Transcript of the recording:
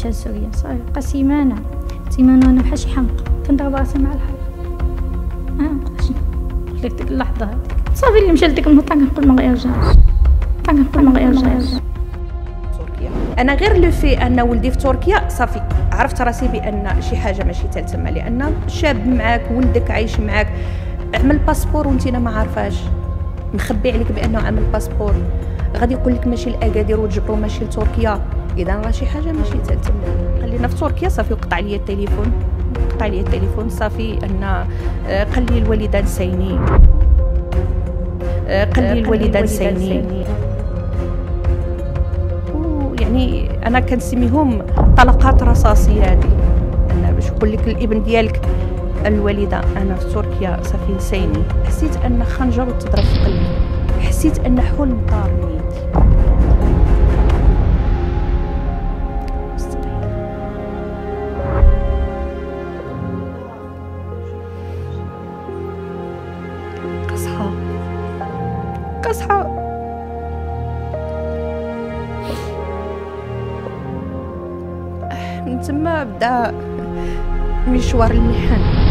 مشى لسوريا صافي بقى سيمانة سيمانة وأنا بحال شي حمقى كندرب رأسي مع الحال آه شنو قلت ديك اللحظة هاديك صافي اللي مشى لديك النقطة كنقول ما غيرجعش كنقول ما غيرجعش أنا غير لو في أن ولدي في تركيا صافي. عرفت راسي بأن شي حاجة ماشي تلتمه لأن شاب معاك ولدك عايش معاك. عمل باسبور وانت ما عارفاش. مخبي عليك بأنه عمل باسبور. غادي يقول لك ماشي لاكادير وتجبرو ماشي لتركيا. إذا راه شي حاجة ماشي تلتمه خلينا في تركيا صافي وقطع لي التليفون. قطع لي التليفون صافي أن آه، قال لي الوالدان ساينين. آه، قال لي الوالدان ساينين. يعني أنا كنسميهم طلقات رصاصية هذه. أنا باش يقول لك الإبن ديالك الوالدة أنا في تركيا صافي نسيني حسيت أن خنجر تضرب في قلبي. حسيت أن حلم طار من يدي قصحى قصحى من تما بدا مشوار المحن.